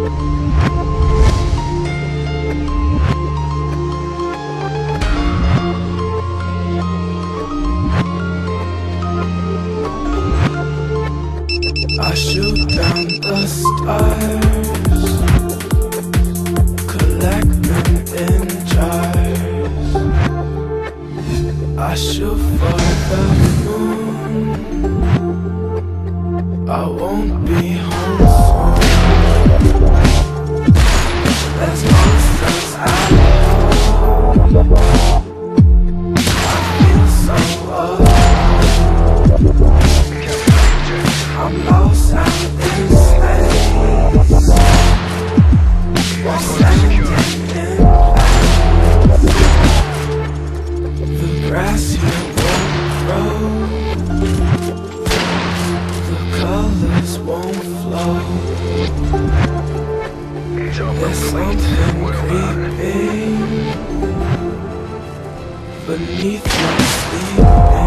I shoot down the stars, collect in jars. I shoot for the won't flow. There's something creeping beneath my sleeping.